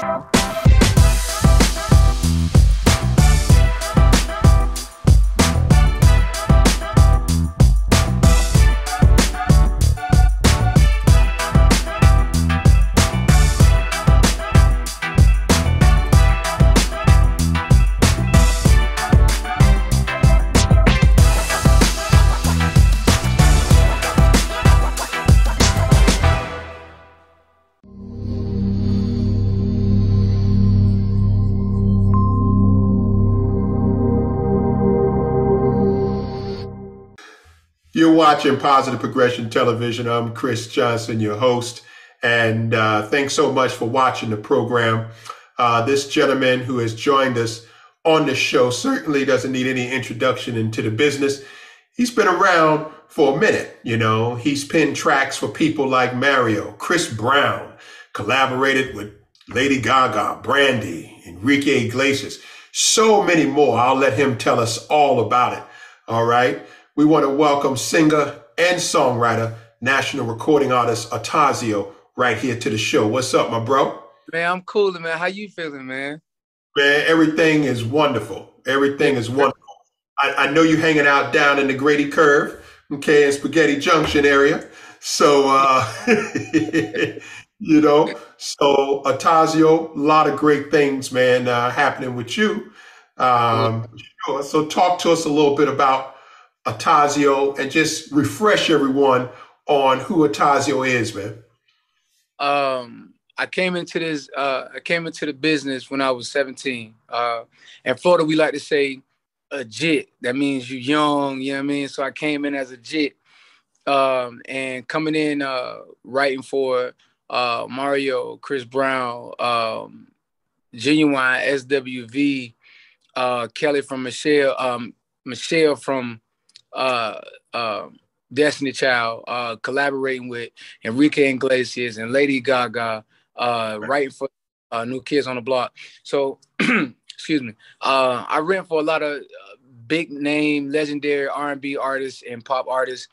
You're watching Positive Progression Television. I'm Chris Johnson, your host, and uh, thanks so much for watching the program. Uh, this gentleman who has joined us on the show certainly doesn't need any introduction into the business. He's been around for a minute, you know. He's pinned tracks for people like Mario, Chris Brown, collaborated with Lady Gaga, Brandy, Enrique Iglesias, so many more. I'll let him tell us all about it. All right we want to welcome singer and songwriter, national recording artist Atozzio right here to the show. What's up, my bro? Man, I'm cool, man. How you feeling, man? Man, everything is wonderful. Everything is wonderful. I, I know you're hanging out down in the Grady Curve, okay, in Spaghetti Junction area. So, uh, you know, so Atozzio, a lot of great things, man, uh, happening with you. Um, so talk to us a little bit about Atozzio and just refresh everyone on who Atozzio is, man. Um, I came into this. Uh, I came into the business when I was 17. Uh, in Florida, we like to say a jit. That means you young. You know what I mean. So I came in as a jit, um, and coming in uh, writing for uh, Mario, Chris Brown, um, Ginuwine, SWV, uh, Kelly from Michelle, um, Michelle from uh, uh, Destiny Child, uh, collaborating with Enrique Iglesias and Lady Gaga, uh, writing for uh, New Kids on the Block. So, excuse me, uh, I ran for a lot of uh, big name, legendary R&B artists and pop artists,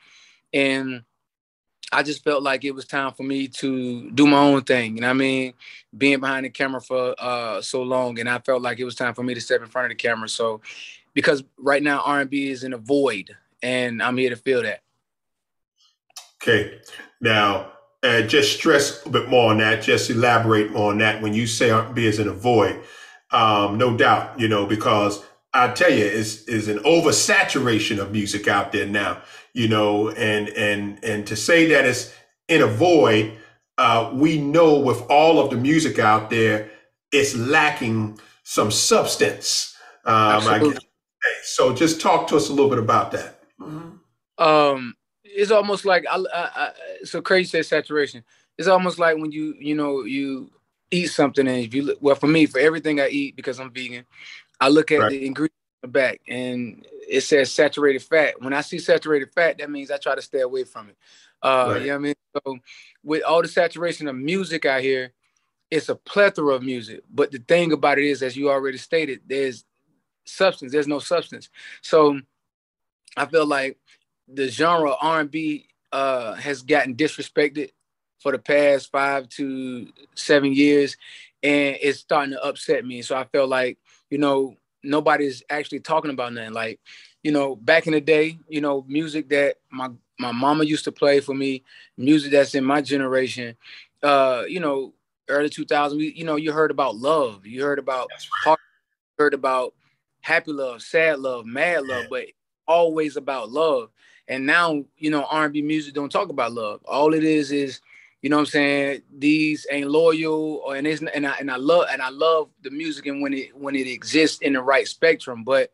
and I just felt like it was time for me to do my own thing. You know what I mean? Being behind the camera for uh, so long, and I felt like it was time for me to step in front of the camera. So, because right now R&B is in a void and I'm here to feel that. Okay. Now, uh, just stress a bit more on that. Just elaborate more on that. When you say be as in a void, um, no doubt, you know, because I tell you, it's is an oversaturation of music out there now, you know, and and and to say that it's in a void, uh, we know with all of the music out there, it's lacking some substance. Um, so just talk to us a little bit about that. Mm-hmm. Um, it's almost like I, I, I, so crazy say saturation. It's almost like when you you know you eat something and if you look, well for me for everything I eat because I'm vegan, I look at right. the ingredients the back and it says saturated fat. When I see saturated fat, that means I try to stay away from it. Uh, right. You know what I mean? So with all the saturation of music out here, it's a plethora of music. But the thing about it is, as you already stated, there's substance. There's no substance. So I feel like the genre R&B uh, has gotten disrespected for the past five to seven years, and it's starting to upset me. So I feel like you know nobody's actually talking about nothing. Like you know, back in the day, you know, music that my my mama used to play for me, music that's in my generation. Uh, you know, early 2000s, you know, you heard about love, you heard about heart, heard about happy love, sad love, mad love, but always about love. And now, you know, R&B music don't talk about love. All it is is, you know what I'm saying, these ain't loyal or and it's and I and I love and I love the music and when it when it exists in the right spectrum, but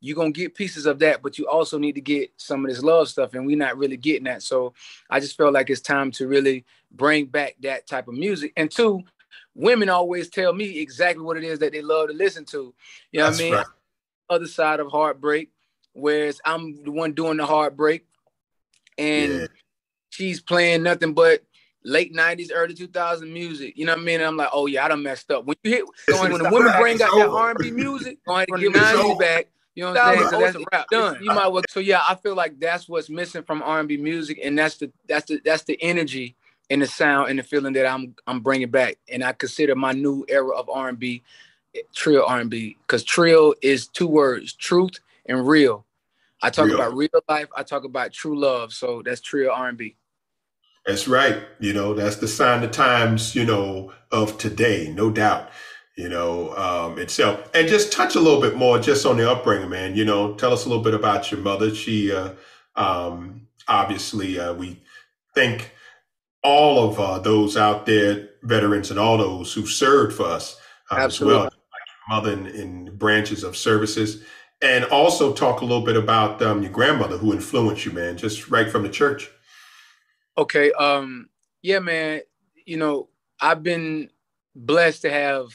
you're gonna get pieces of that, but you also need to get some of this love stuff, and we're not really getting that. So I just felt like it's time to really bring back that type of music. And two, women always tell me exactly what it is that they love to listen to. You know That's what I mean? Right. Other side of heartbreak whereas I'm the one doing the heartbreak, and yeah. she's playing nothing but late '90s, early 2000 music. You know what I mean? And I'm like, oh yeah, I done messed up. When you hit, so when the women bring out that R&B music, go ahead and the '90s back. You know what I'm saying? So that's done. You might well. So yeah, I feel like that's what's missing from R&B music, and that's the that's the that's the energy and the sound and the feeling that I'm I'm bringing back. And I consider my new era of R&B eh, trill R&B because trill is two words: truth and real. I talk real. about real life. I talk about true love. So that's trill R&B. That's right. You know, that's the sign of times. You know, of today, no doubt. You know, um, itself, and just touch a little bit more just on the upbringing, man. You know, tell us a little bit about your mother. She, uh, um, obviously, uh, we think all of uh, those out there, veterans, and all those who served for us um, as well, like mother in, in, branches of services, and also talk a little bit about um, your grandmother who influenced you, man, just right from the church. Okay, um, yeah, man. You know, I've been blessed to have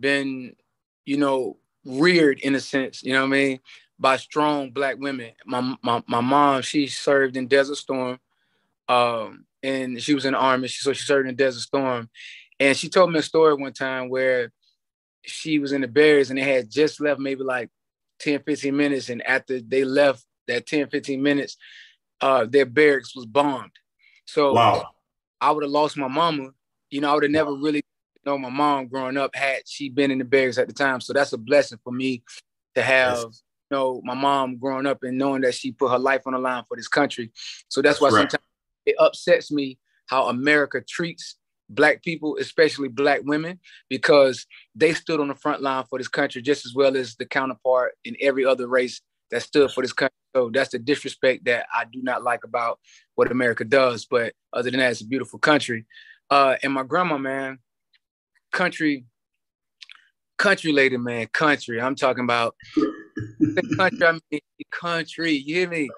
been, you know, reared in a sense. You know what I mean? By strong black women. My my my mom, she served in Desert Storm. Um, and she was in the army. So she served in Desert Storm. And she told me a story one time where she was in the barracks and they had just left maybe like 10, 15 minutes. And after they left that 10, 15 minutes, uh, their barracks was bombed. So wow. I would have lost my mama. You know, I would have never really known my mom growing up had she been in the barracks at the time. So that's a blessing for me to have yes. you know my mom growing up and knowing that she put her life on the line for this country. So that's, why right. sometimes it upsets me how America treats black people, especially black women, because they stood on the front line for this country just as well as the counterpart in every other race that stood for this country. So that's the disrespect that I do not like about what America does. But other than that, it's a beautiful country. Uh, and my grandma, man, country, country lady, man, country. I'm talking about country. I mean country. You hear me?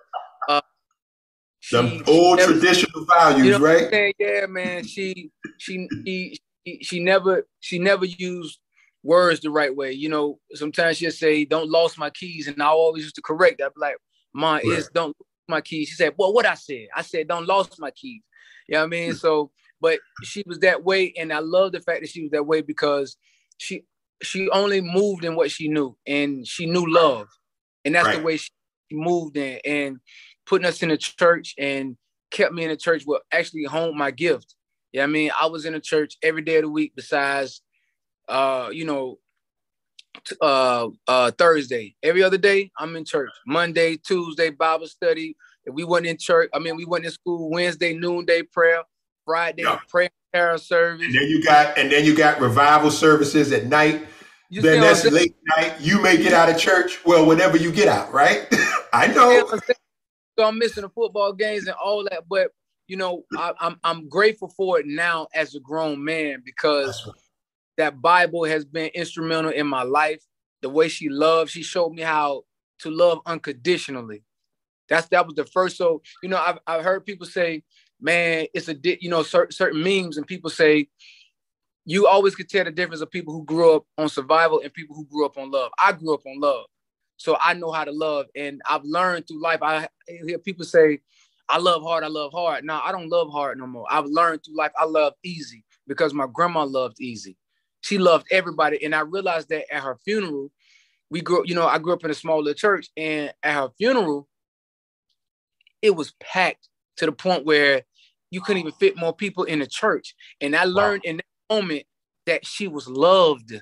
Some old traditional values, you know right? Yeah, man. She, she, she, she, never, she never used words the right way. You know, sometimes she'll say, "Don't lost my keys," and I always used to correct. I'd be like, "Mom, right. is don't my keys." She said, "Well, what I said? I said don't lost my keys." You know what I mean? Mm. so, but she was that way, and I love the fact that she was that way because she she only moved in what she knew, and she knew love, and that's right. the way she moved in. And putting us in the church and kept me in the church will actually hone my gift. Yeah, I mean, I was in the church every day of the week besides uh, you know, uh uh Thursday. Every other day, I'm in church. Monday, Tuesday, Bible study. If we went in church, I mean we went in school Wednesday, noonday prayer, Friday, yeah. prayer service. And then you got and then you got revival services at night. You then that's late night. You may get out of church. Well, whenever you get out, right? I know. So I'm missing the football games and all that. But you know, I, am I'm, I'm grateful for it now as a grown man because that Bible has been instrumental in my life. The way she loved, she showed me how to love unconditionally. That's that was the first. So you know, I've I've heard people say, "Man, it's a di-, you know certain certain memes," and people say, "You always could tell the difference of people who grew up on survival and people who grew up on love." I grew up on love. So I know how to love. And I've learned through life. I hear people say, I love hard, I love hard. Now I don't love hard no more. I've learned through life I love easy because my grandma loved easy. She loved everybody. And I realized that at her funeral, we grew, you know, I grew up in a small little church, and at her funeral, it was packed to the point where you couldn't even fit more people in the church. And I learned wow. in that moment that she was loved.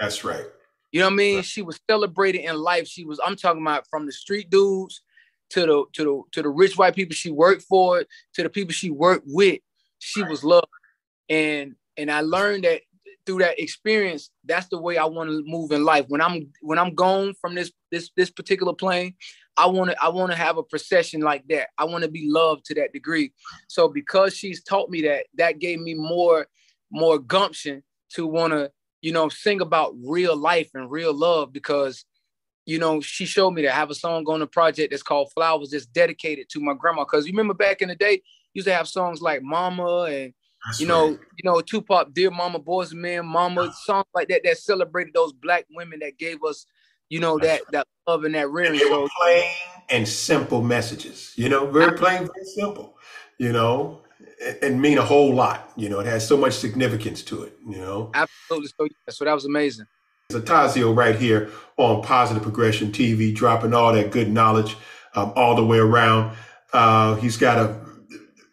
That's right. You know what I mean? She was celebrated in life. She was, I'm talking about from the street dudes to the to the to the rich white people she worked for, to the people she worked with. She was loved. And and I learned that through that experience, that's the way I want to move in life. When I'm when I'm gone from this this this particular plane, I want to I want to have a procession like that. I want to be loved to that degree. So because she's taught me that, that gave me more more gumption to want to you know, sing about real life and real love because, you know, she showed me that I have a song on the project that's called Flowers that's dedicated to my grandma. Cause you remember back in the day, used to have songs like Mama and that's you know, right. you know, Tupac, Dear Mama, Boyz II Men, Mama, songs like that that celebrated those black women that gave us, you know, that that love and that rearing. So plain and simple messages, you know, very plain, very simple, you know and mean a whole lot. You know, it has so much significance to it. You know, absolutely. So, yeah, so that was amazing. Zatazio right here on Positive Progression TV, dropping all that good knowledge um, all the way around. Uh, he's got a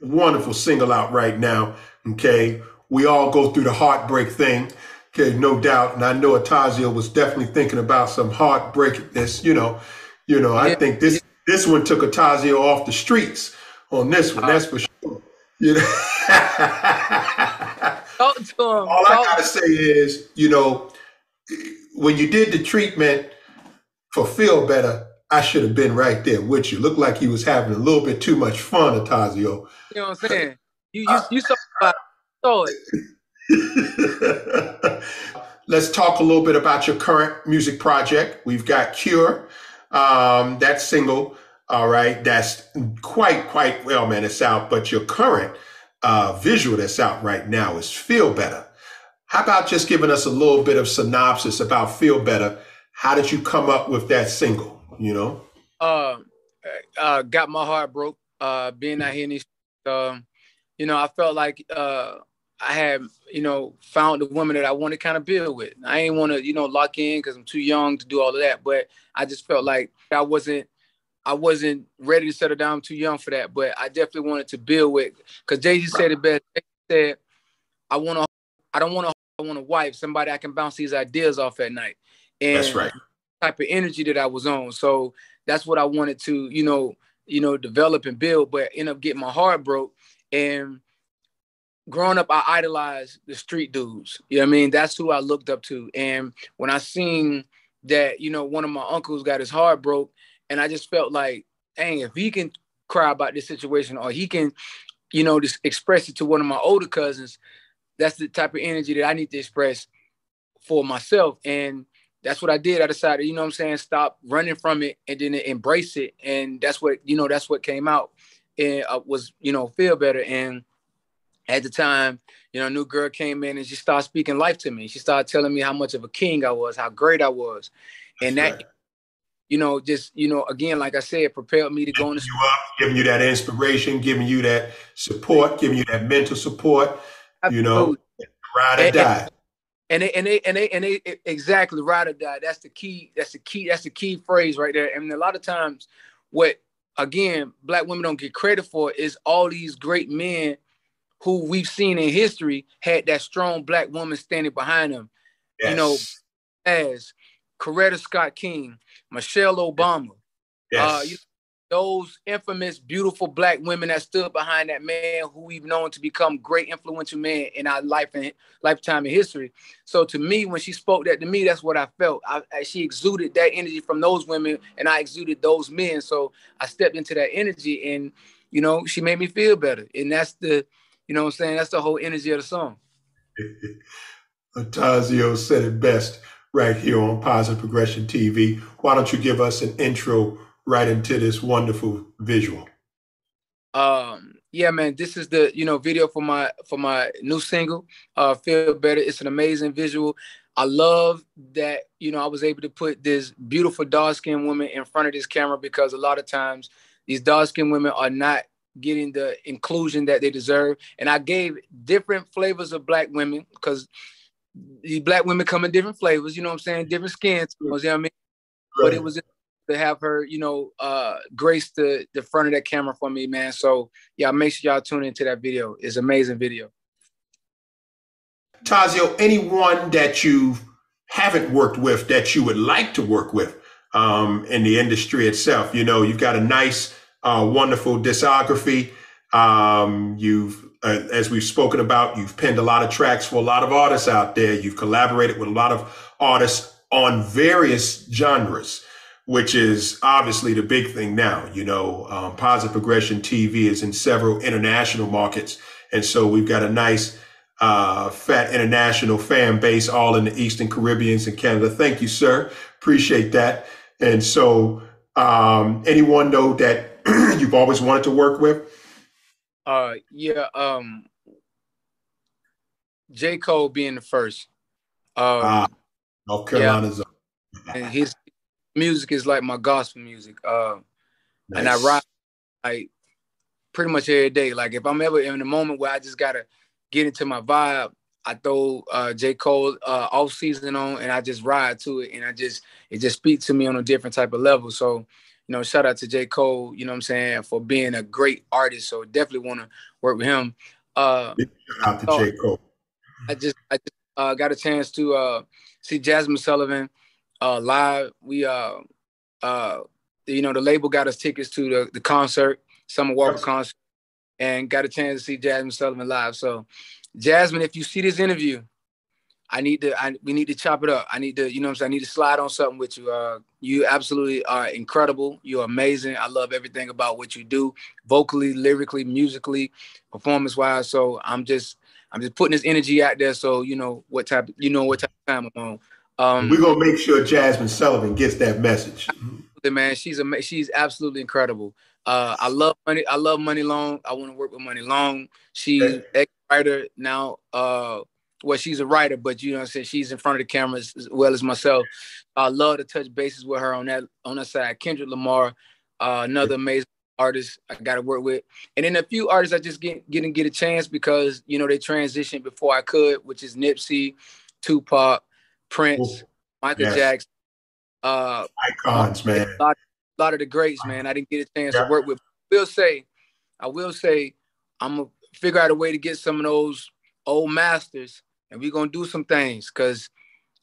wonderful single out right now Okay, we all go through the heartbreak thing. Okay, no doubt, and I know Atozzio was definitely thinking about some heartbreak. heartbreakness. You know, you know, I think this this one took Atozzio off the streets on this one. That's for sure. You know. Talk to him. All I gotta say is, you know, when you did the treatment for Feel Better, I should have been right there with you. Looked like he was having a little bit too much fun, Atozzio. You know what I'm saying? You you, you saw, saw it. Let's talk a little bit about your current music project. We've got Cure, um, that single. All right, that's quite quite well, man. It's out, but your current uh, visual that's out right now is Feel Better. How about just giving us a little bit of synopsis about Feel Better? How did you come up with that single? You know, uh, uh got my heart broke. Uh, being out here in these, um, you know, I felt like uh, I had, you know, found the woman that I want to kind of build with. I ain't want to, you know, lock in because I'm too young to do all of that. But I just felt like I wasn't I wasn't ready to settle down. I'm too young for that, but I definitely wanted to build with. Because Jay Z said it best. Said, "I want to. I don't want to. I want a wife, somebody I can bounce these ideas off at night." And that's right. Type of energy that I was on. So that's what I wanted to, you know, you know, develop and build. But end up getting my heart broke. And growing up, I idolized the street dudes. You know what I mean? That's who I looked up to. And when I seen that, you know, one of my uncles got his heart broke and I just felt like, dang, if he can cry about this situation or he can, you know, just express it to one of my older cousins, that's the type of energy that I need to express for myself. And that's what I did. I decided, you know what I'm saying, stop running from it and then embrace it. And that's what, you know, that's what came out and uh, was, you know, feel better. And at the time, you know, a new girl came in and she started speaking life to me. She started telling me how much of a king I was, how great I was. And that's that right you know, just you know, again, like I said, propelled me to go into you up, giving you that inspiration, giving you that support, giving you that mental support. You know, ride or and, die. And they, and they and they and they exactly ride or die. That's the key. That's the key. That's the key phrase right there. And a lot of times, what again, black women don't get credit for is all these great men who we've seen in history had that strong black woman standing behind them. Yes. You know, as Coretta Scott King, Michelle Obama, yes. uh, you those infamous, beautiful black women that stood behind that man who we've known to become great influential men in our life and lifetime in history. So to me, when she spoke that to me, that's what I felt. I, she exuded that energy from those women, and I exuded those men. So I stepped into that energy, and you know, she made me feel better. And that's the, you know, I'm saying that's the whole energy of the song. Atozzio said it best right here on Positive Progression TV. Why don't you give us an intro right into this wonderful visual? Um, yeah, man, this is the you know video for my for my new single, uh, "Feel Better." It's an amazing visual. I love that you know I was able to put this beautiful dark skinned woman in front of this camera because a lot of times these dark skinned women are not getting the inclusion that they deserve. And I gave different flavors of black women because these black women come in different flavors, you know what I'm saying? Different skins, you know what I mean? Right. But it was to have her, you know, uh grace the the front of that camera for me, man. So yeah, make sure y'all tune into that video. It's amazing video. Tozzio, anyone that you haven't worked with that you would like to work with um, in the industry itself? You know, you've got a nice, uh, wonderful discography. Um, you've uh, as we've spoken about, you've penned a lot of tracks for a lot of artists out there. You've collaborated with a lot of artists on various genres, which is obviously the big thing now. You know, um, Positive Progression TV is in several international markets. And so we've got a nice, uh, fat international fan base all in the Eastern Caribbeans and Canada. Thank you, sir. Appreciate that. And so, um, anyone know that you've always wanted to work with? Uh, yeah. Um, J. Cole being the first. Um, ah, North Carolina's. Yeah. and his music is like my gospel music. Uh, nice. and I ride like pretty much every day. Like if I'm ever in the moment where I just gotta get into my vibe, I throw uh, J. Cole uh, off season on and I just ride to it and I just it just speaks to me on a different type of level. So you know, shout out to J. Cole, you know what I'm saying, for being a great artist. So definitely want to work with him. Uh, Shout out to so, J. Cole. I just I just uh, got a chance to uh, see Jazmine Sullivan uh, live. We uh, uh, you know the label got us tickets to the, the concert, Summer Walker yes. concert, and got a chance to see Jazmine Sullivan live. So, Jazmine, if you see this interview, I need to I we need to chop it up. I need to, you know I'm saying, I need to slide on something with you. Uh you absolutely are incredible. You're amazing. I love everything about what you do, vocally, lyrically, musically, performance wise. So I'm just I'm just putting this energy out there so you know what type you know what type of time I'm on. Um, We're gonna make sure Jazmine Sullivan gets that message. Man, she's a she's absolutely incredible. Uh, I love money. I love Muni Long. I want to work with Muni Long. She's ex writer now. Uh, well, she's a writer, but you know, I'm saying she's in front of the cameras as well as myself. I love to touch bases with her on that on that side. Kendrick Lamar, uh, another amazing artist I got to work with, and then a few artists I just get didn't get a chance because you know they transitioned before I could, which is Nipsey, Tupac, Prince, Ooh, Michael yes. Jackson, uh, icons, man. A lot, a lot, of the greats, man. I didn't get a chance yeah. to work with. I will say, I will say, I'm gonna figure out a way to get some of those old masters and we're gonna do some things because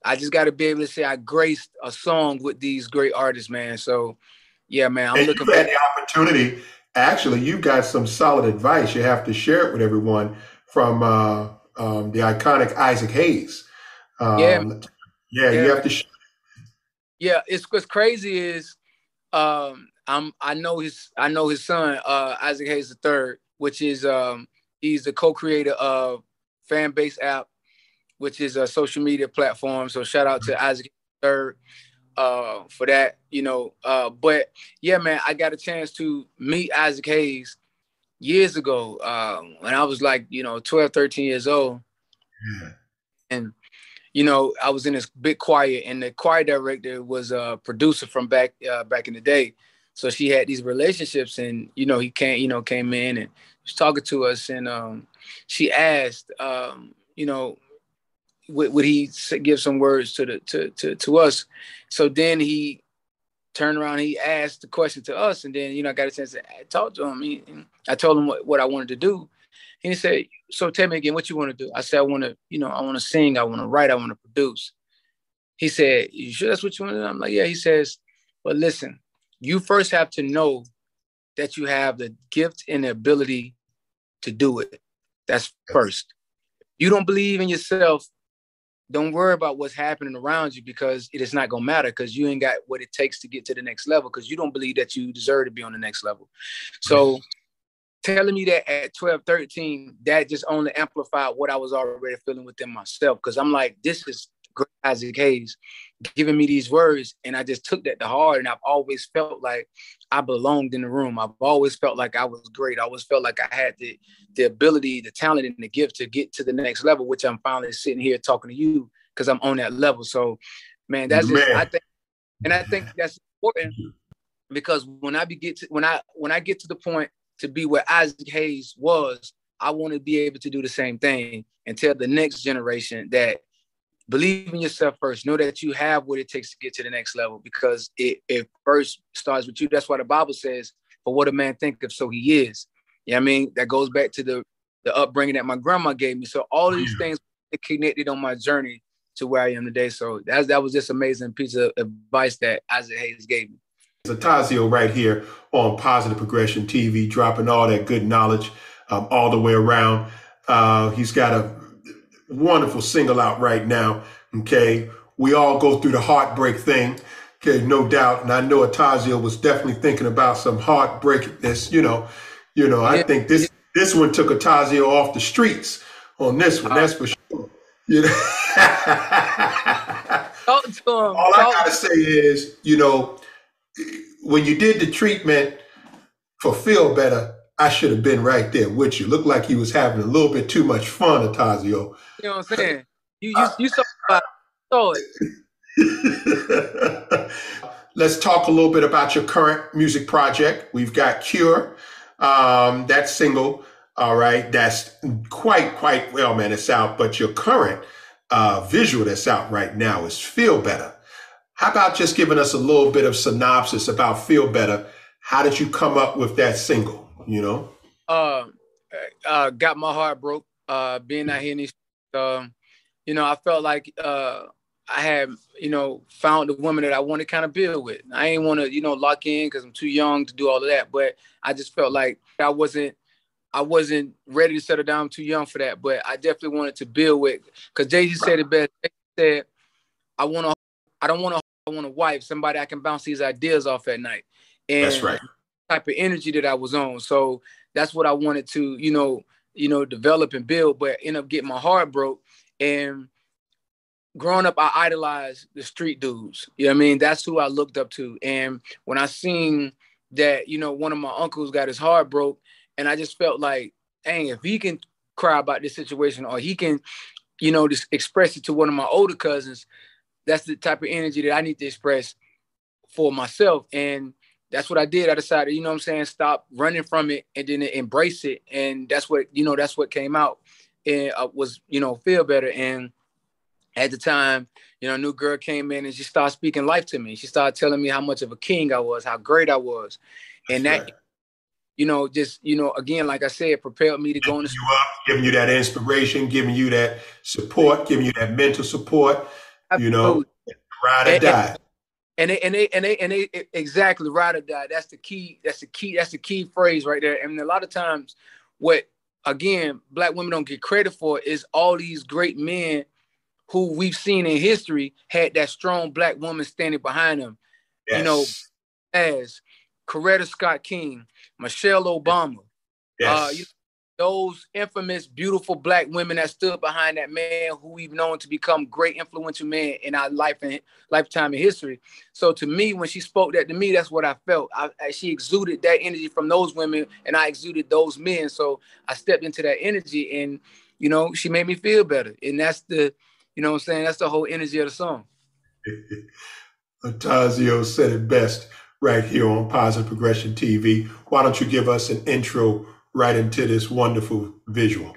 I just got to be able to say I graced a song with these great artists, man. So, yeah, man, I'm and looking for the opportunity. Actually, you got some solid advice. You have to share it with everyone from uh, um, the iconic Isaac Hayes. Um, yeah. yeah, yeah, you have to. Sh- yeah, it's what's crazy is um, I'm I know his I know his son uh, Isaac Hayes III, which is um, he's the co-creator of Fanbase app which is a social media platform. So shout out to Isaac Third uh, for that, you know. Uh, but yeah, man, I got a chance to meet Isaac Hayes years ago uh, when I was like, you know, 12, 13 years old. Yeah. And, you know, I was in this big choir and the choir director was a producer from back uh, back in the day. So she had these relationships and, you know, he came, you know, came in and was talking to us and um, she asked, um, you know, would, would he give some words to the to, to to us? So then he turned around, he asked the question to us, and then you know I got a chance to uh, talk to him. He, I told him what, what I wanted to do. And he said, "So tell me again, what you want to do?" I said, "I want to, you know, I want to sing, I want to write, I want to produce." He said, "You sure that's what you want to do?" I'm like, "Yeah." He says, "But listen, you first have to know that you have the gift and the ability to do it. That's first. You don't believe in yourself, don't worry about what's happening around you because it is not gonna matter because you ain't got what it takes to get to the next level because you don't believe that you deserve to be on the next level. So telling me that at 12, 13, that just only amplified what I was already feeling within myself. Cause I'm like, this is great Isaac Hayes giving me these words. And I just took that to heart. And I've always felt like I belonged in the room. I've always felt like I was great. I always felt like I had the, the ability, the talent, and the gift to get to the next level, which I'm finally sitting here talking to you because I'm on that level. So, man, that's man. just I think, and I think that's important because when I get to when I when I get to the point to be where Isaac Hayes was, I want to be able to do the same thing and tell the next generation that believe in yourself first. Know that you have what it takes to get to the next level because it, it first starts with you. That's why the Bible says, for what a man thinketh, so he is. Yeah, you know I mean, that goes back to the the upbringing that my grandma gave me. So all these things connected on my journey to where I am today. So that, that was just amazing piece of advice that Isaac Hayes gave me. Atozzio right here on Positive Progression TV, dropping all that good knowledge um, all the way around. Uh, he's got a wonderful single out right now. Okay. We all go through the heartbreak thing. Okay, no doubt. And I know Atozzio was definitely thinking about some heartbreakness, you know. You know, I think this this one took Atozzio off the streets on this one, that's for sure. You know. All I gotta say is, you know, when you did the treatment for Feel Better, I should have been right there with you. Looked like he was having a little bit too much fun, Atozzio. You know what I'm saying? You you, you saw, saw it. Let's talk a little bit about your current music project. We've got Cure, um, that single. All right, that's quite quite well, man. It's out, but your current uh, visual that's out right now is Feel Better. How about just giving us a little bit of synopsis about Feel Better? How did you come up with that single? You know. Uh, uh, got my heart broke uh, being out here in these. Um, you know, I felt like uh, I had, you know, found the woman that I want to kind of build with. I ain't want to, you know, lock in because I'm too young to do all of that. But I just felt like I wasn't, I wasn't ready to settle down. I'm too young for that. But I definitely wanted to build with. Because Jay Z said it best. He said, "I want to, I don't want to, I want a wife, somebody I can bounce these ideas off at night." And that's right. Type of energy that I was on. So that's what I wanted to, you know, you know, develop and build. But end up getting my heart broke and growing up, I idolized the street dudes. You know what I mean? That's who I looked up to. And when I seen that, you know, one of my uncles got his heart broke, and I just felt like, dang, if he can cry about this situation or he can, you know, just express it to one of my older cousins, that's the type of energy that I need to express for myself. And that's what I did. I decided, you know what I'm saying, stop running from it and then embrace it. And that's what, you know, that's what came out and uh, was, you know, feel better. And at the time, you know, a new girl came in and she started speaking life to me. She started telling me how much of a king I was, how great I was. And That's that, right. you know, just, you know, again, like I said, propelled me to go into you up, giving you that inspiration, giving you that support, giving you that mental support, Absolutely. you know, ride or die. And they, and they, and they, and they, exactly ride or die. That's the key. That's the key. That's the key phrase right there. And a lot of times what, again, black women don't get credit for is all these great men who we've seen in history had that strong black woman standing behind them. Yes. You know, as Coretta Scott King, Michelle Obama, yes. uh, you know, those infamous, beautiful black women that stood behind that man who we've known to become great influential men in our life and lifetime in history. So to me, when she spoke that to me, that's what I felt. I, she exuded that energy from those women, and I exuded those men. So I stepped into that energy, and you know, she made me feel better. And that's the you know I'm saying? That's the whole energy of the song. Tozzio said it best right here on Positive Progression TV. Why don't you give us an intro right into this wonderful visual?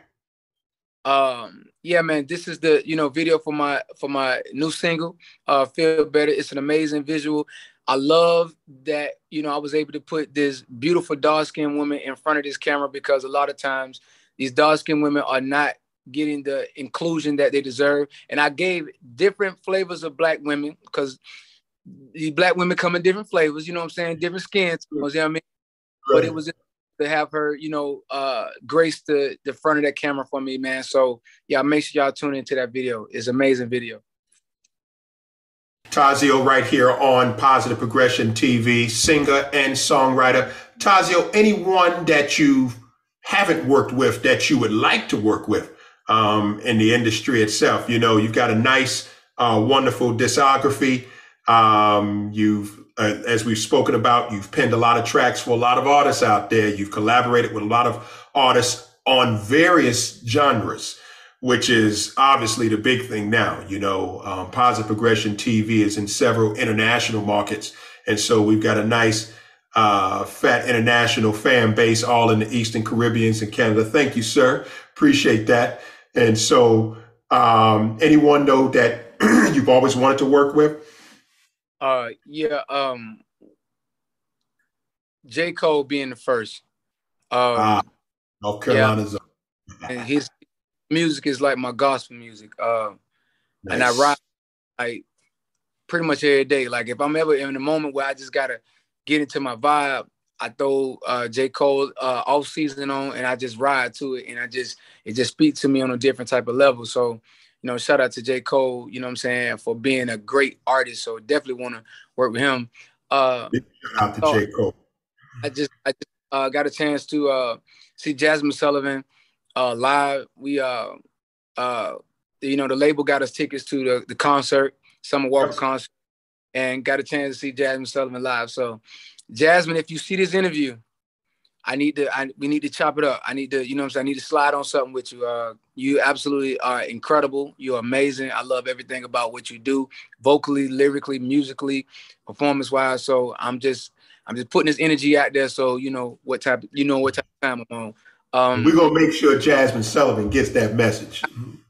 Um, yeah, man, this is the you know video for my for my new single, uh, Feel Better. It's an amazing visual. I love that you know I was able to put this beautiful dark skinned woman in front of this camera because a lot of times these dark skinned women are not getting the inclusion that they deserve. And I gave different flavors of black women because these black women come in different flavors, you know what I'm saying? Different skins, you know what I mean? Right. But it was to have her, you know, uh, grace the, the front of that camera for me, man. So yeah, make sure y'all tune into that video. It's amazing video. Tozzio right here on Positive Progression TV, singer and songwriter. Tozzio, anyone that you haven't worked with that you would like to work with, um, in the industry itself. You know, you've got a nice, uh, wonderful discography. Um, you've, uh, as we've spoken about, you've penned a lot of tracks for a lot of artists out there. You've collaborated with a lot of artists on various genres, which is obviously the big thing now. You know, um, Positive Progression TV is in several international markets. And so we've got a nice, uh, fat international fan base all in the Eastern Caribbeans and Canada. Thank you, sir. Appreciate that. And so, um, anyone know that you've always wanted to work with? Uh, yeah. Um, J. Cole being the first. Um, ah, North Carolina's. Yeah. and his music is like my gospel music. Uh, nice. and I ride like pretty much every day. Like if I'm ever in a moment where I just gotta get into my vibe, I throw uh, J. Cole uh, off season on and I just ride to it and I just it just speaks to me on a different type of level. So, you know, shout out to J. Cole, you know what I'm saying, for being a great artist. So definitely want to work with him. Uh shout out to so J. Cole. I just I just uh, got a chance to uh, see Jazmine Sullivan uh, live. We uh uh you know the label got us tickets to the, the concert, Summer Walker concert, and got a chance to see Jazmine Sullivan live. So Jazmine, if you see this interview, I need to, I, we need to chop it up. I need to, you know what I'm saying? I need to slide on something with you. Uh, you absolutely are incredible. You're amazing. I love everything about what you do, vocally, lyrically, musically, performance wise. So I'm just, I'm just putting this energy out there. So, you know, what type, you know, what type of time I'm on. Um, We're going to make sure Jazmine Sullivan gets that message.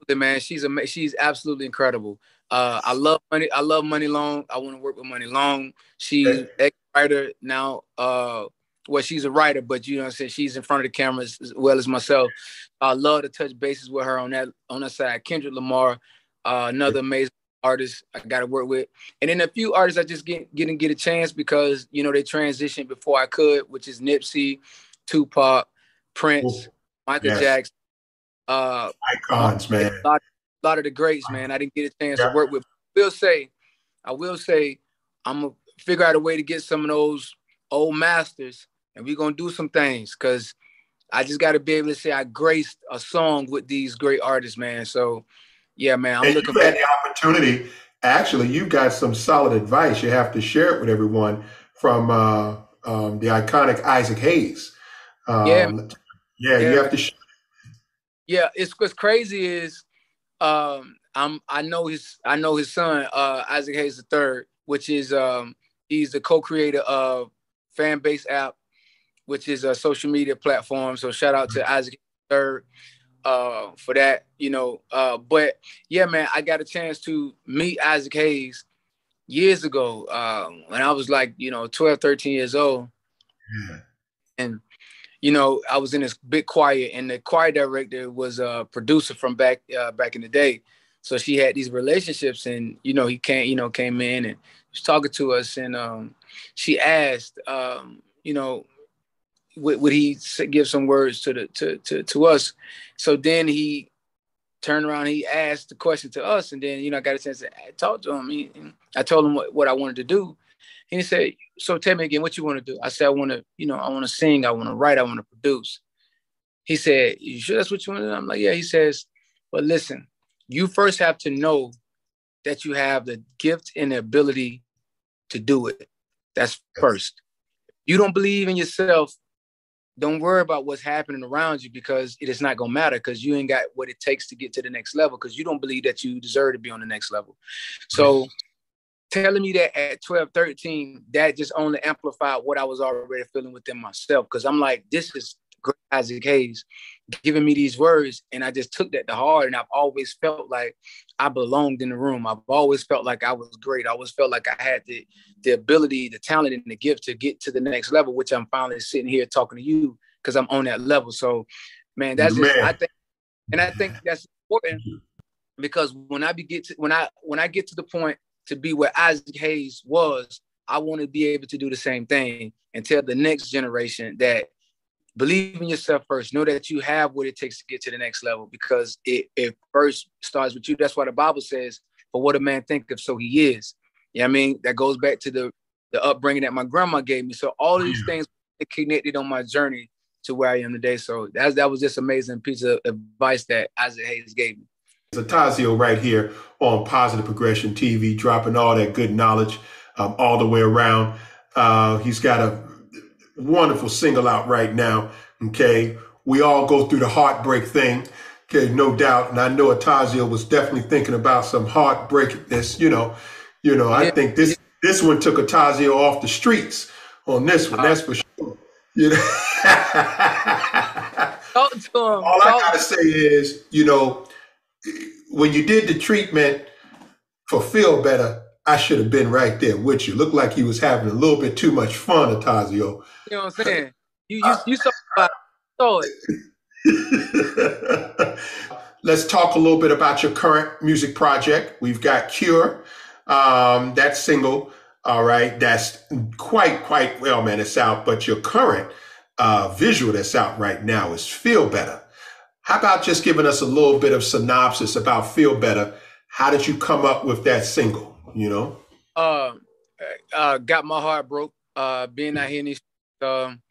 Man, she's a, she's absolutely incredible. Uh, I love money. I love Muni Long. I want to work with Muni Long. She's ex writer now. Uh, well, she's a writer, but you know, I'm saying she's in front of the cameras as well as myself. I love to touch bases with her on that on that side. Kendrick Lamar, uh, another amazing artist I got to work with, and then a few artists I just get didn't get a chance because you know they transitioned before I could, which is Nipsey, Tupac, Prince, Ooh, Michael yes. Jackson, uh, icons, man. A lot, a lot, of the greats, man. I didn't get a chance yeah. to work with. I will say, I will say, I'm gonna figure out a way to get some of those old masters, and we're gonna do some things because I just got to be able to say I graced a song with these great artists, man. So yeah, man, I'm and looking for the opportunity. Actually, you got some solid advice. You have to share it with everyone from uh, um, the iconic Isaac Hayes. Um, yeah. yeah, yeah, you have to. Sh- yeah, it's what's crazy is um, I'm I know his I know his son uh, Isaac Hayes the third, which is um, he's the co-creator of Fanbase app, which is a social media platform. So shout out to Isaac third uh, for that, you know. Uh, but yeah, man, I got a chance to meet Isaac Hayes years ago um, when I was like, you know, 12, 13 years old. Yeah. And, you know, I was in this big choir and the choir director was a producer from back uh, back in the day. So she had these relationships and, you know, he came, you know, came in and was talking to us and um, she asked, um, you know, would, would he give some words to the to, to to us? So then he turned around, he asked the question to us, and then you know I got a chance to talk to him. He, I told him what, what I wanted to do, and he said, "So tell me again what you want to do." I said, "I want to, you know, I want to sing, I want to write, I want to produce." He said, "You sure that's what you want to do?" I'm like, "Yeah." He says, "But listen, you first have to know that you have the gift and the ability to do it. That's first. You don't believe in yourself, don't worry about what's happening around you because it is not gonna matter because you ain't got what it takes to get to the next level because you don't believe that you deserve to be on the next level. So telling me that at 12, 13, that just only amplified what I was already feeling within myself. Cause I'm like, this is Isaac Hayes giving me these words. And I just took that to heart. And I've always felt like I belonged in the room. I've always felt like I was great. I always felt like I had the, the ability, the talent, and the gift to get to the next level, which I'm finally sitting here talking to you because I'm on that level. So, man, that's man. just I think, and I think that's important because when I get to, when I when I get to the point to be where Isaac Hayes was, I want to be able to do the same thing and tell the next generation that believe in yourself first. Know that you have what it takes to get to the next level because it, it first starts with you. That's why the Bible says, for what a man thinketh, so he is. Yeah, you know I mean, that goes back to the the upbringing that my grandma gave me. So all these things connected on my journey to where I am today. So that, that was just amazing piece of advice that Isaac Hayes gave me. Zatazio right here on Positive Progression TV, dropping all that good knowledge um, all the way around. Uh, he's got a wonderful single out right now. Okay. We all go through the heartbreak thing. Okay, no doubt. And I know Atozzio was definitely thinking about some heartbreakness, you know. You know, I think this this one took Atozzio off the streets on this one, that's for uh. sure. You know. Talk to him. All I gotta say is, you know, when you did the treatment for Feel Better, I should have been right there with you. Looked like he was having a little bit too much fun, Atozzio. You know what I'm saying? You you, you saw, saw it. Let's talk a little bit about your current music project. We've got Cure, um, that single. All right, that's quite quite well, man. It's out, but your current uh, visual that's out right now is Feel Better. How about just giving us a little bit of synopsis about Feel Better? How did you come up with that single? You know? Uh, uh, got my heart broke. Uh, being out here in these, um,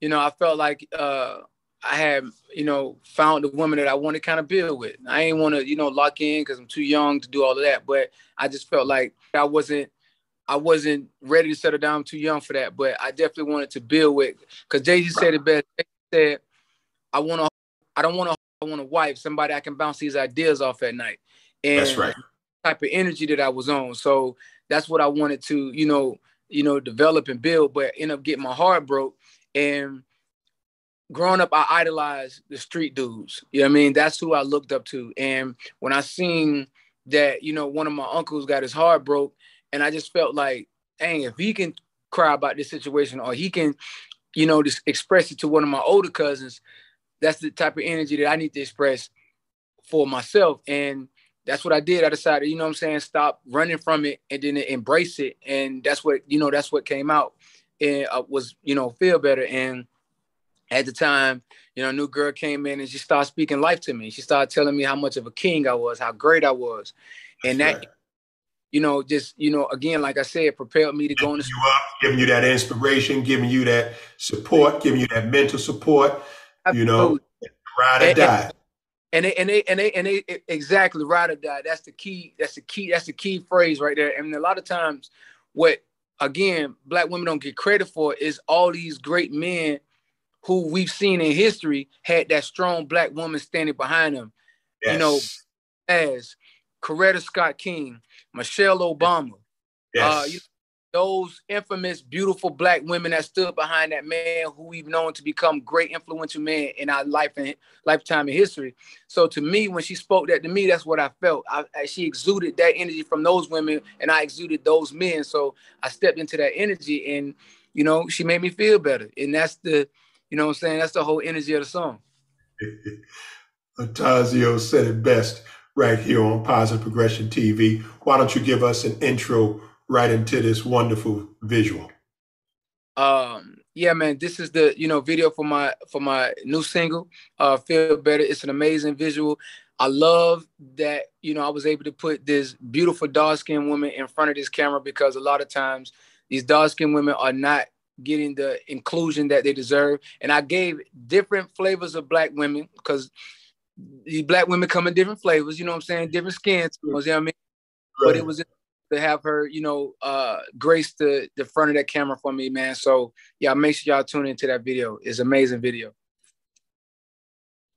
you know, I felt like uh, I had, you know, found the woman that I want to kind of build with. I ain't want to, you know, lock in because I'm too young to do all of that. But I just felt like I wasn't, I wasn't ready to settle down. I'm too young for that. But I definitely wanted to build with, because Jay Z said it best. He said, "I want to, I don't want to, I want a wife, somebody I can bounce these ideas off at night." And That's right type of energy that I was on. So that's what I wanted to, you know, you know, develop and build, but end up getting my heart broke. And growing up, I idolized the street dudes. You know what I mean? That's who I looked up to. And when I seen that, you know, one of my uncles got his heart broke, and I just felt like, dang, if he can cry about this situation or he can you know, just express it to one of my older cousins, that's the type of energy that I need to express for myself. And that's what I did. I decided, you know what I'm saying, stop running from it and then embrace it. And that's what, you know, that's what came out and uh, was, you know, feel better. And at the time, you know, a new girl came in and she started speaking life to me. She started telling me how much of a king I was, how great I was. And that's that, right. you know, just, you know, again, like I said, propelled me to go into you up, giving you that inspiration, giving you that support, giving you that mental support, Absolutely. you know, ride or and, die and they and they and they and they exactly ride or die. That's the key. That's the key. That's the key phrase right there. And a lot of times, what again, black women don't get credit for is all these great men who we've seen in history had that strong black woman standing behind them. Yes. You know, as Coretta Scott King, Michelle Obama, yes. uh, you those infamous, beautiful black women that stood behind that man who we've known to become great influential men in our life and lifetime in history. So to me, when she spoke that to me, that's what I felt. I, she exuded that energy from those women, and I exuded those men. So I stepped into that energy, and you know, she made me feel better. And that's the, you know, what I'm saying that's the whole energy of the song. Tozzio said it best right here on Positive Progression TV. Why don't you give us an intro? Right into this wonderful visual? Um, yeah, man, this is the you know video for my for my new single, uh, "Feel Better." It's an amazing visual. I love that you know I was able to put this beautiful dark skinned woman in front of this camera because a lot of times these dark skinned women are not getting the inclusion that they deserve. And I gave different flavors of black women because these black women come in different flavors, you know what I'm saying? Different skins, you know what I mean? Right. But it was to have her, you know, uh, grace the the front of that camera for me, man. So yeah, make sure y'all tune into that video. It's amazing video.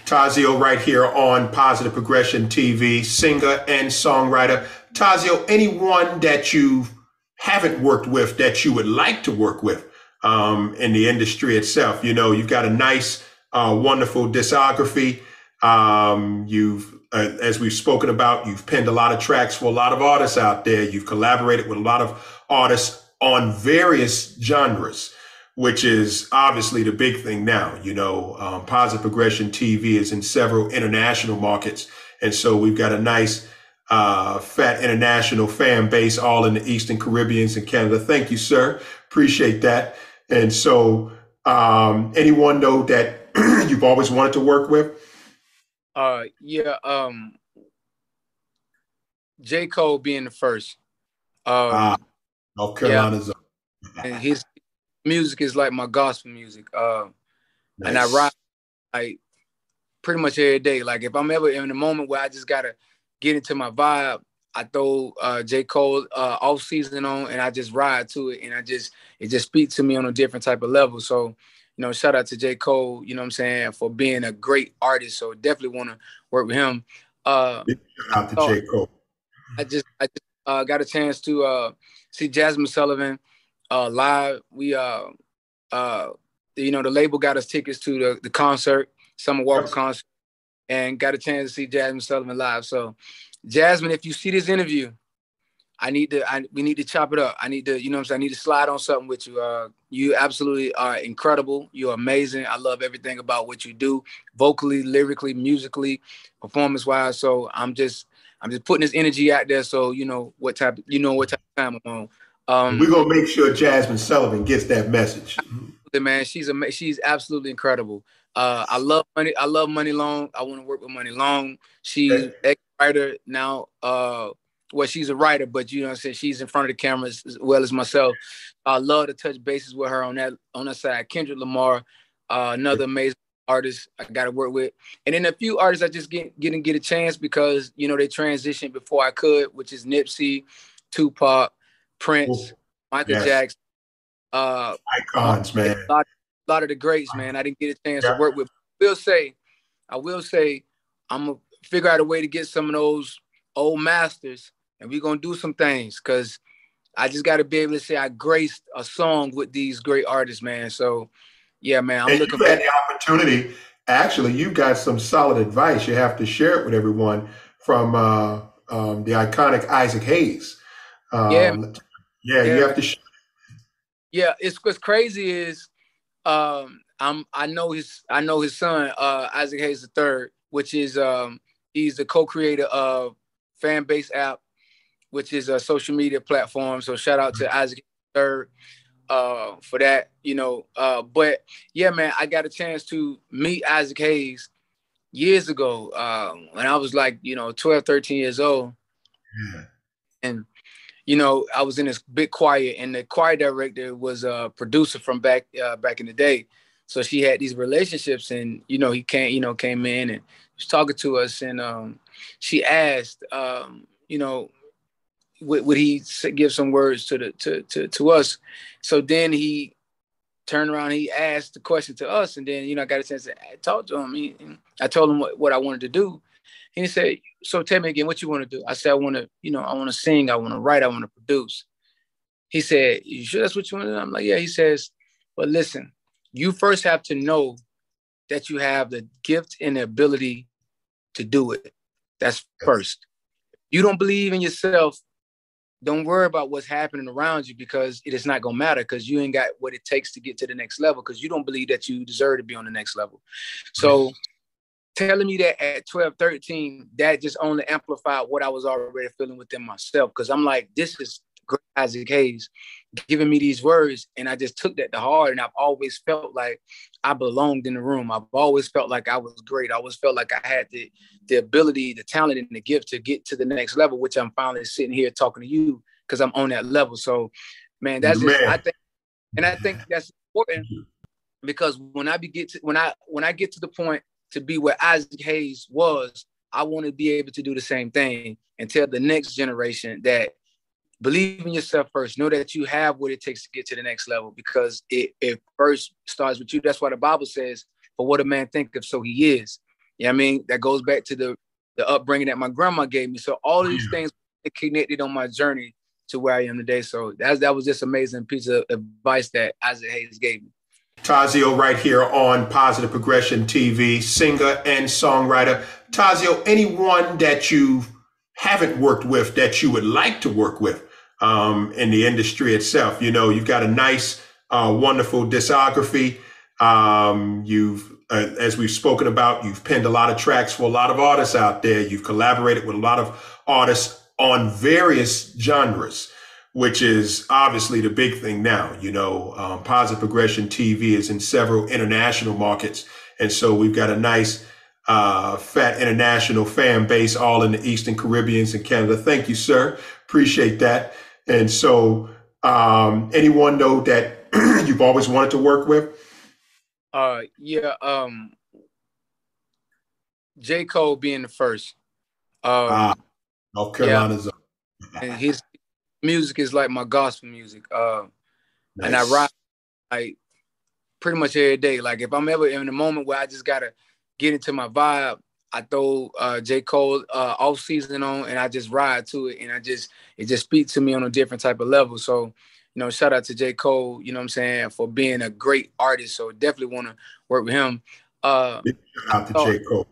Tozzio right here on Positive Progression TV, singer and songwriter. Tozzio, anyone that you haven't worked with that you would like to work with um, in the industry itself? You know, you've got a nice, uh, wonderful discography. Um, you've uh, as we've spoken about, you've penned a lot of tracks for a lot of artists out there. You've collaborated with a lot of artists on various genres, which is obviously the big thing now. You know, um, Positive Progression TV is in several international markets. And so we've got a nice, uh, fat international fan base all in the Eastern Caribbeans and Canada. Thank you, sir. Appreciate that. And so, um, anyone know that you've always wanted to work with? Uh, yeah. Um, J. Cole being the first. Um, ah, North Carolina's. Yeah, and his music is like my gospel music. Uh, nice. and I ride like pretty much every day. Like if I'm ever in a moment where I just gotta get into my vibe, I throw uh, J. Cole uh, off season on and I just ride to it and I just it just speaks to me on a different type of level. So you know, shout out to J. Cole, you know what I'm saying, for being a great artist. So definitely want to work with him. Uh, shout out to so J. Cole. I just I just uh, got a chance to uh, see Jazmine Sullivan uh, live. We uh uh you know the label got us tickets to the, the concert, Summer Walker yes. concert, and got a chance to see Jazmine Sullivan live. So Jazmine, if you see this interview, I need to, I, we need to chop it up. I need to, you know what I'm saying? I need to slide on something with you. Uh, you absolutely are incredible. You're amazing. I love everything about what you do, vocally, lyrically, musically, performance wise. So I'm just, I'm just putting this energy out there. So, you know, what type, you know, what type of time I'm on. Um, We're going to make sure Jazmine Sullivan gets that message. Man, she's a, she's absolutely incredible. Uh, I love Muni. I love Muni Long. I want to work with Muni Long. She's ex writer now. Uh, well, she's a writer, but you know, I'm saying she's in front of the cameras as well as myself. I love to touch bases with her on that on that side. Kendrick Lamar, uh, another amazing artist I got to work with, and then a few artists I just get didn't get a chance because you know they transitioned before I could, which is Nipsey, Tupac, Prince, Ooh, Michael yes. Jackson, uh, icons, man. A lot, a lot, of the greats, man. I didn't get a chance yeah. to work with. I will say, I will say, I'm gonna figure out a way to get some of those old masters and we're gonna do some things because I just got to be able to say I graced a song with these great artists, man. So, yeah, man, I'm and looking for the opportunity. Actually, you got some solid advice. You have to share it with everyone from uh, um, the iconic Isaac Hayes. Um, yeah. yeah, yeah, you have to. Share. Yeah, it's what's crazy is Um, I'm I know his I know his son uh, Isaac Hayes III, which is um, he's the co-creator of Fanbase app, which is a social media platform. So shout out to Isaac III uh, for that, you know. Uh, but yeah, man, I got a chance to meet Isaac Hayes years ago uh, when I was like, you know, 12, 13 years old. Yeah. And you know, I was in this big choir, and the choir director was a producer from back uh, back in the day. So she had these relationships, and you know, he came, you know, came in and was talking to us, and um, she asked, um, you know, would, would he give some words to the to, to to us? So then he turned around, he asked the question to us, and then you know, I got a chance to talk to him. He, I told him what, what I wanted to do, and he said, so tell me again what you want to do. I said, I want to, you know, I want to sing, I want to write, I want to produce. He said, You sure that's what you want to do? I'm like, Yeah. He says, But listen, you first have to know that you have the gift and the ability to do it. That's first. You don't believe in yourself, don't worry about what's happening around you because it is not gonna matter because you ain't got what it takes to get to the next level because you don't believe that you deserve to be on the next level. So telling me that at 12, 13, that just only amplified what I was already feeling within myself. Cause I'm like, this is great Isaac Hayes giving me these words. And I just took that to heart. And I've always felt like I belonged in the room. I've always felt like I was great. I always felt like I had the, the ability, the talent, and the gift to get to the next level, which I'm finally sitting here talking to you because I'm on that level. So, man, that's man. just, I think, and I think that's important because when I be get to, when I when I get to the point to be where Isaac Hayes was, I want to be able to do the same thing and tell the next generation that believe in yourself first. Know that you have what it takes to get to the next level because it, it first starts with you. That's why the Bible says, for what a man thinketh, so he is. You know I mean? That goes back to the, the upbringing that my grandma gave me. So all these things connected on my journey to where I am today. So that, that was just amazing piece of advice that Isaac Hayes gave me. Tozzio right here on Positive Progression TV, singer and songwriter. Tozzio, anyone that you haven't worked with that you would like to work with um, in the industry itself? You know, you've got a nice, uh, wonderful discography. Um, you've, uh, as we've spoken about, you've penned a lot of tracks for a lot of artists out there. You've collaborated with a lot of artists on various genres which is obviously the big thing now. You know, um, Positive Progression TV is in several international markets. And so we've got a nice, uh, fat international fan base all in the Eastern Caribbeans and Canada. Thank you, sir. Appreciate that. And so, um, anyone know that you've always wanted to work with? Uh, yeah. Um, J. Cole being the first. Um, uh, North Carolina's. Yeah. and his music is like my gospel music. Uh, nice. And I ride like pretty much every day. Like if I'm ever in a moment where I just gotta get into my vibe, I throw uh, J. Cole uh, off season on and I just ride to it and I just it just speaks to me on a different type of level. So, you know, shout out to J. Cole, you know what I'm saying, for being a great artist. So definitely want to work with him. Uh shout out to J. Cole.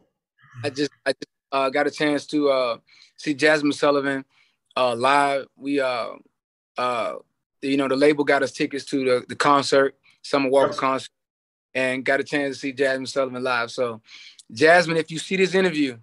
I just I just uh, got a chance to uh, see Jazmine Sullivan uh, live. We uh, uh, you know, the label got us tickets to the, the concert, Summer Walker concert, and got a chance to see Jazmine Sullivan live. So, Jazmine, if you see this interview,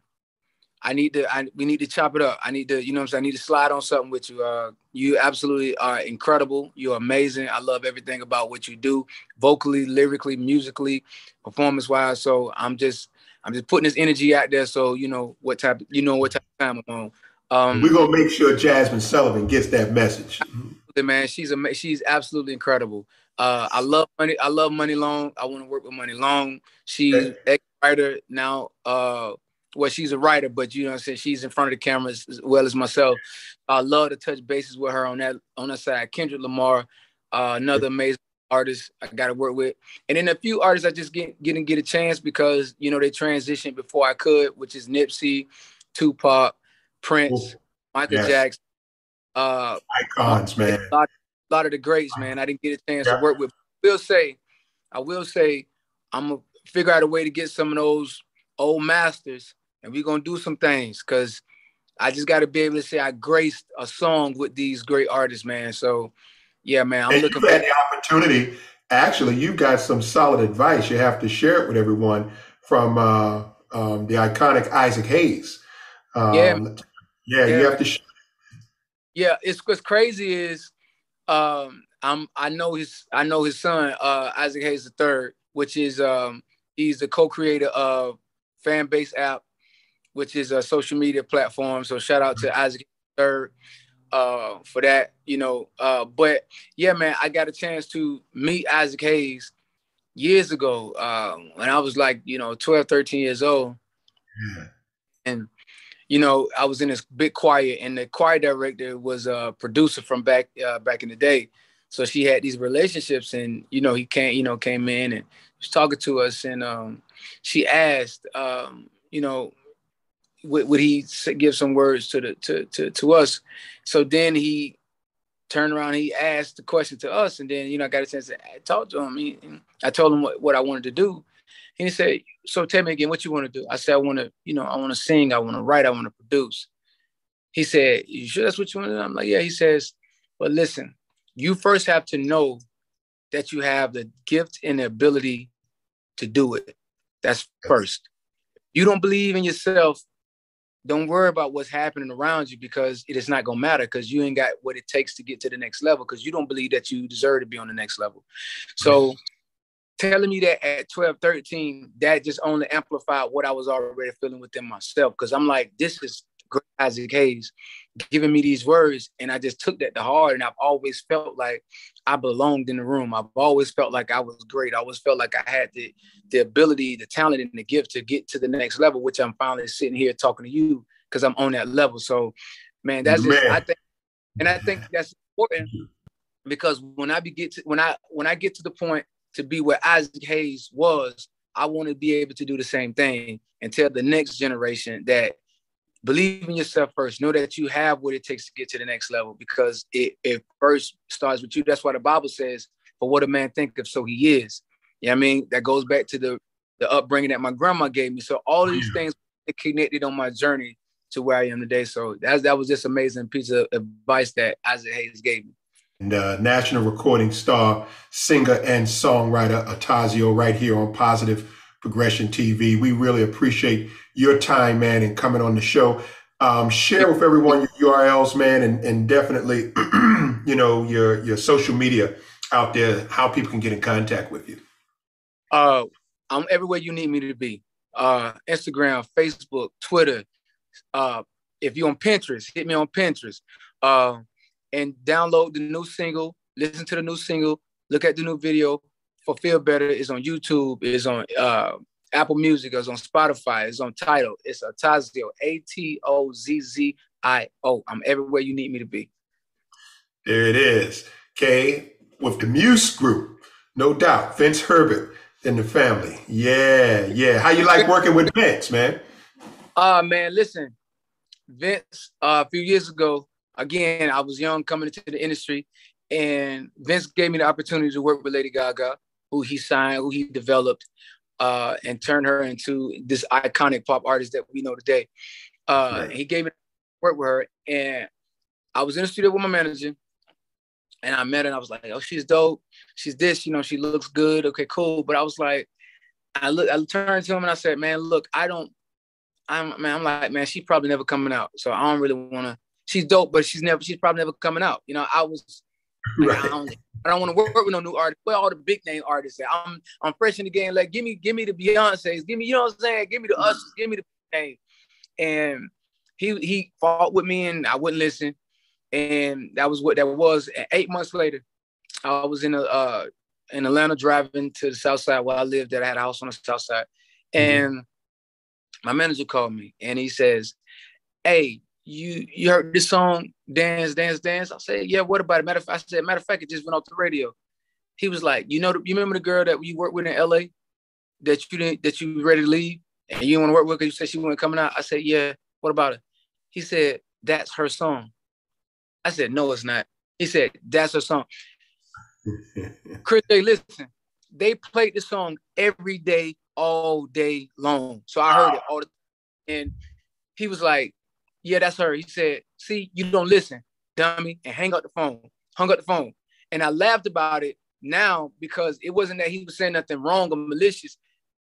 I need to, I, we need to chop it up. I need to, you know I'm saying? I need to slide on something with you. Uh, you absolutely are incredible. You're amazing. I love everything about what you do, vocally, lyrically, musically, performance wise. So I'm just, I'm just putting this energy out there. So you know what type, you know what type of time I'm on. Um, We're gonna make sure Jazmine Sullivan gets that message. Man, she's a she's absolutely incredible. Uh, I love Muni. I love Muni Long. I want to work with Muni Long. She's ex writer now. Uh, well, she's a writer, but you know, what I'm saying she's in front of the cameras as well as myself. I love to touch bases with her on that on that side. Kendrick Lamar, uh, another amazing artist I got to work with, and then a few artists I just get didn't get a chance because you know they transitioned before I could, which is Nipsey, Tupac, Prince, Michael yes. Jackson, uh, icons, man. Lot, of the greats, man. I didn't get a chance yeah. to work with. I will say, I will say, I'm gonna figure out a way to get some of those old masters, and we're gonna do some things because I just got to be able to say I graced a song with these great artists, man. So, yeah, man, I'm and looking for the opportunity actually, you got some solid advice. You have to share it with everyone from uh, um, the iconic Isaac Hayes. Um, yeah. yeah, yeah, you have to. Sh- yeah, it's what's crazy is um, I'm I know his I know his son uh, Isaac Hayes III, which is um, he's the co-creator of Fanbase app, which is a social media platform. So shout out to Isaac III uh, for that, you know. Uh, but yeah, man, I got a chance to meet Isaac Hayes years ago uh, when I was like, you know, 12, 13 years old. Yeah. And, you know, I was in this big choir and the choir director was a producer from back uh, back in the day. So she had these relationships and, you know, he came, you know, came in and was talking to us and um, she asked, um, you know, would, would he give some words to the to, to to us? So then he turned around, he asked the question to us, and then you know I got a chance to talk to him. He, I told him what, what I wanted to do, and he said, "So tell me again, what you want to do?" I said, "I want to, you know, I want to sing, I want to write, I want to produce." He said, "You sure that's what you want to do?" I'm like, "Yeah." He says, "But listen, you first have to know that you have the gift and the ability to do it. That's first. You don't believe in yourself don't worry about what's happening around you because it is not gonna matter because you ain't got what it takes to get to the next level because you don't believe that you deserve to be on the next level. So telling me that at 12, 13, that just only amplified what I was already feeling within myself. Cause I'm like, this is great Isaac Hayes giving me these words. And I just took that to heart. And I've always felt like I belonged in the room. I've always felt like I was great. I always felt like I had the, the ability, the talent, and the gift to get to the next level, which I'm finally sitting here talking to you because I'm on that level. So, man, that's man. just I think, and I think that's important because when I be get to when I when I get to the point to be where Isaac Hayes was, I want to be able to do the same thing and tell the next generation that believe in yourself first. Know that you have what it takes to get to the next level because it, it first starts with you. That's why the Bible says, for what a man thinketh, so he is. You know I mean? That goes back to the, the upbringing that my grandma gave me. So all these things connected on my journey to where I am today. So that, that was just amazing piece of advice that Isaac Hayes gave me. And uh, national recording star, singer, and songwriter Atozzio right here on Positive Progression TV. We really appreciate your time, man, and coming on the show. Um, share with everyone your URLs, man, and, and definitely, you know, your your social media out there, how people can get in contact with you. Uh, I'm everywhere you need me to be. Uh, Instagram, Facebook, Twitter. Uh, if you're on Pinterest, hit me on Pinterest. Uh, and download the new single. Listen to the new single. Look at the new video. For Feel Better is on YouTube. Is on uh, Apple Music, is on Spotify, is on Tidal. It's Atozzio, A T O Z Z I O. I'm everywhere you need me to be. There it is. Okay, with the Muse Group, no doubt. Vince Herbert and the family. Yeah, yeah. How you like working with Vince, man? Uh man, listen, Vince, uh, a few years ago, again, I was young coming into the industry, and Vince gave me the opportunity to work with Lady Gaga, who he signed, who he developed uh, and turned her into this iconic pop artist that we know today. Uh, right. He gave me work with her, and I was in the studio with my manager, and I met her, and I was like, "Oh, she's dope. She's this. You know, she looks good. Okay, cool." But I was like, I look, I turned to him and I said, "Man, look, I don't. I'm man. I'm like, man, she's probably never coming out. So I don't really want to. She's dope, but she's never. She's probably never coming out. You know, I was. Right. I don't, don't want to work with no new artists. Well, all the big name artists. I'm I'm fresh in the game. Like, give me, give me the Beyonces. Give me, you know what I'm saying? Give me the Ushers. Give me the name. And he he fought with me, and I wouldn't listen. And that was what that was. And eight months later, I was in a uh, in Atlanta driving to the South Side where I lived. That I had a house on the South Side, mm-hmm. and my manager called me, and he says, "Hey, you you heard this song dance dance dance? I said yeah what about it? Matter of fact i said matter of fact it just went off the radio. He was like you know you remember the girl that you worked with in la that you didn't that you were ready to leave and you didn't want to work with because you said she wasn't coming out? I said yeah what about it he said that's her song. I said no it's not. He said that's her song. Chris they listen they played the song every day all day long. So i heard it all the time. and he was like yeah, that's her. He said, see, you don't listen, dummy, and hang up the phone. Hung up the phone. And I laughed about it now because it wasn't that he was saying nothing wrong or malicious.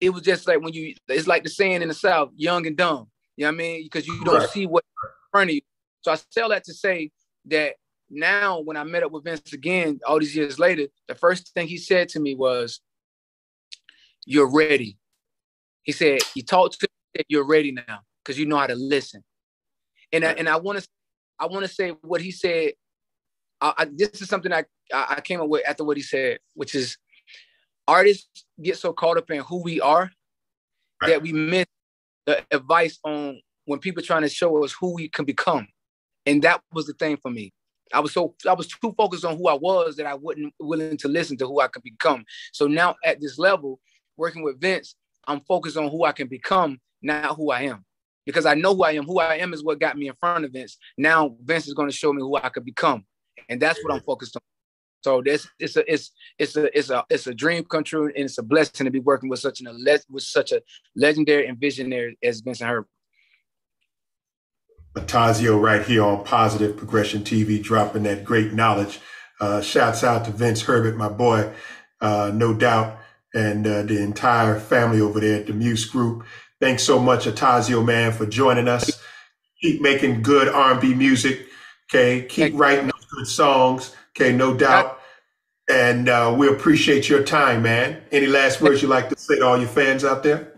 It was just like when you, it's like the saying in the South, young and dumb. You know what I mean? Because you don't right. see what's in front of you. So I tell that to say that now when I met up with Vince again, all these years later, the first thing he said to me was, You're ready. He said, You talked to me, you're ready now because you know how to listen. And I, and I want to I want to say what he said. I, I, this is something I I came up with after what he said, which is artists get so caught up in who we are right. that we miss the advice on when people trying to show us who we can become. And that was the thing for me. I was so I was too focused on who I was that I wasn't willing to listen to who I could become. So now at this level, working with Vince, I'm focused on who I can become, not who I am. Because I know who I am. Who I am is what got me in front of Vince. Now Vince is going to show me who I could become. And that's what I'm focused on. So this it's a it's it's a it's a it's a dream come true and it's a blessing to be working with such an with such a legendary and visionary as Vincent Herbert. Atozzio right here on Positive Progression TV, dropping that great knowledge. Uh, shouts out to Vince Herbert, my boy, uh, no doubt, and uh, the entire family over there at the Muse Group. Thanks so much, Atozzio, man, for joining us. Keep making good R&B music. Okay, keep writing those good songs. Okay, no doubt. And uh, we appreciate your time, man. Any last words you'd like to say to all your fans out there?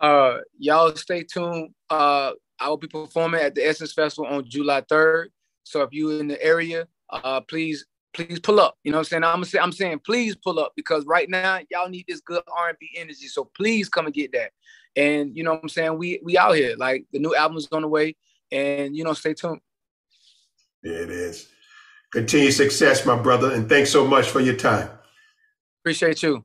Uh, y'all stay tuned. Uh, I will be performing at the Essence Festival on July 3rd. So if you're in the area, uh, please, please pull up. You know what I'm saying? I'm saying, I'm saying, please pull up because right now y'all need this good R&B energy. So please come and get that. And you know what I'm saying? We we out here. Like the new album's on the way, and you know, stay tuned. There it is. Continue success, my brother, and thanks so much for your time. Appreciate you.